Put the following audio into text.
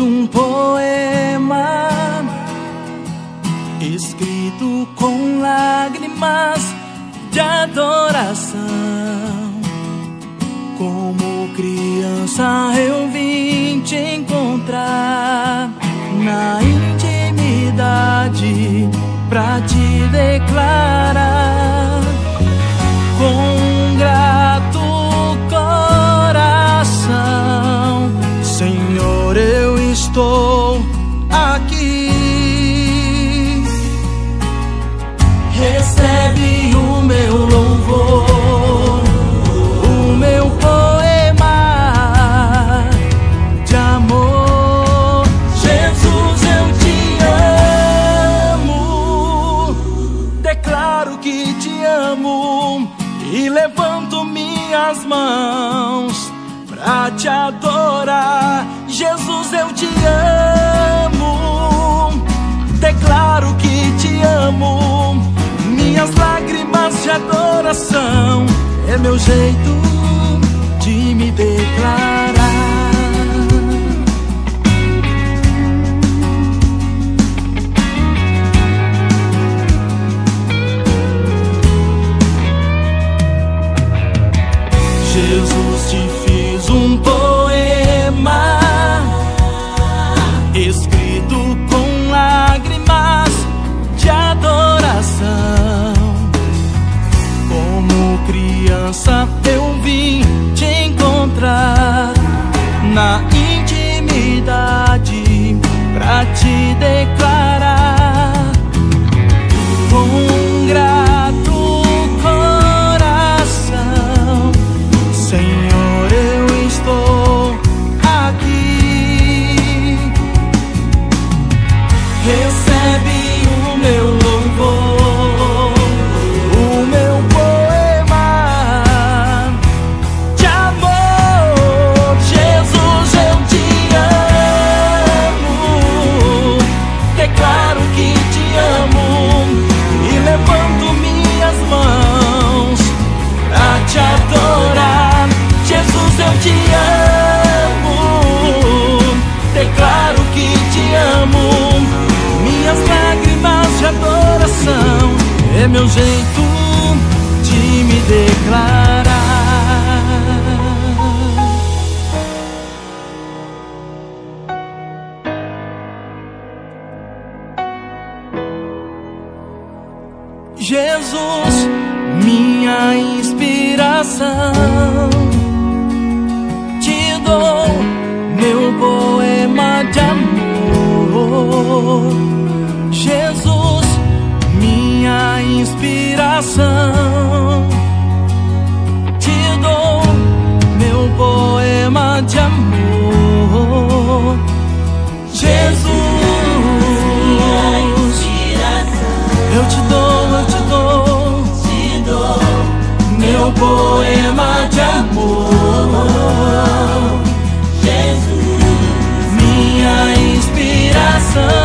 um poema escrito com lágrimas de adoração. Como criança eu vim te encontrar na intimidade pra te declarar. Mãos pra te adorar. Jesus, eu te amo. Declaro que te amo. Minhas lágrimas de adoração é meu jeito de me declarar. Te fiz um poema escrito com lágrimas de adoração. Como criança eu vim te encontrar na intimidade pra te declarar Jesus, minha inspiração. poema de amor, Jesus, minha inspiração.